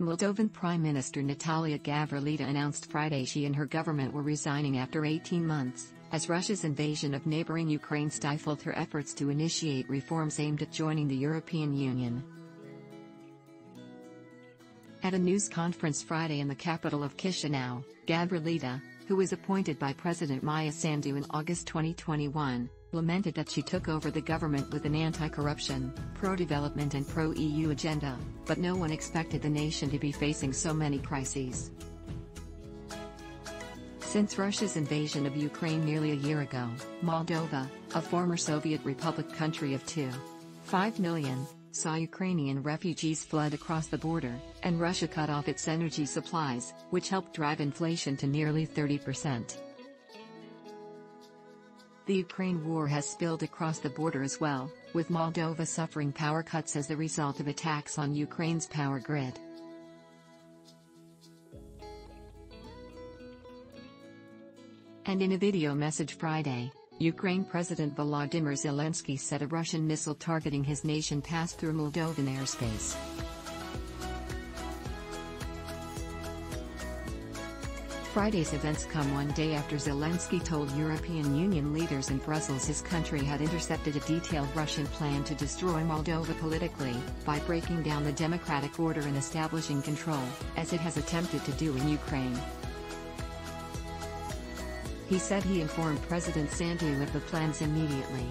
Moldovan Prime Minister Natalia Gavrilita announced Friday she and her government were resigning after 18 months, as Russia's invasion of neighboring Ukraine stifled her efforts to initiate reforms aimed at joining the European Union. At a news conference Friday in the capital of Chisinau, Gavrilita, who was appointed by President Maia Sandu in August 2021, lamented that she took over the government with an anti-corruption, pro-development and pro-EU agenda, but no one expected the nation to be facing so many crises. Since Russia's invasion of Ukraine nearly a year ago, Moldova, a former Soviet republic country of 2.5 million, saw Ukrainian refugees flood across the border, and Russia cut off its energy supplies, which helped drive inflation to nearly 30%. The Ukraine war has spilled across the border as well, with Moldova suffering power cuts as the result of attacks on Ukraine's power grid. And in a video message Friday, Ukraine President Volodymyr Zelensky said a Russian missile targeting his nation passed through Moldovan airspace. Friday's events come one day after Zelensky told European Union leaders in Brussels his country had intercepted a detailed Russian plan to destroy Moldova politically, by breaking down the democratic order and establishing control, as it has attempted to do in Ukraine. He said he informed President Sandu of the plans immediately.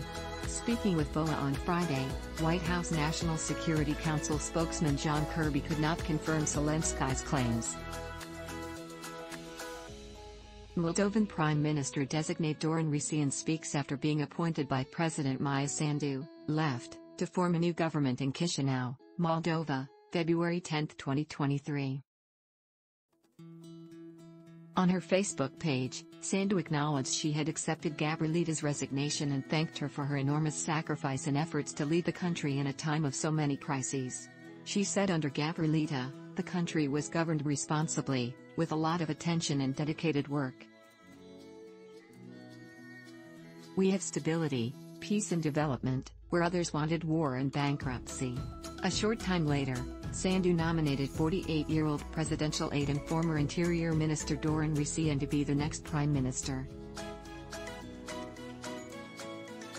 Speaking with VOA on Friday, White House National Security Council spokesman John Kirby could not confirm Zelensky's claims. Moldovan Prime Minister designate Dorin Recean speaks after being appointed by President Maia Sandu, left, to form a new government in Chisinau, Moldova, February 10, 2023. On her Facebook page, Sandu acknowledged she had accepted Gavrilita's resignation and thanked her for her enormous sacrifice and efforts to lead the country in a time of so many crises. She said under Gavrilita, the country was governed responsibly, with a lot of attention and dedicated work. We have stability, peace and development, where others wanted war and bankruptcy. A short time later, Sandu nominated 48-year-old presidential aide and former Interior Minister Dorin Recean to be the next prime minister.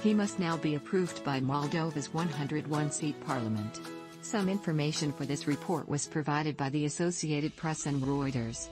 He must now be approved by Moldova's 101-seat parliament. Some information for this report was provided by the Associated Press and Reuters.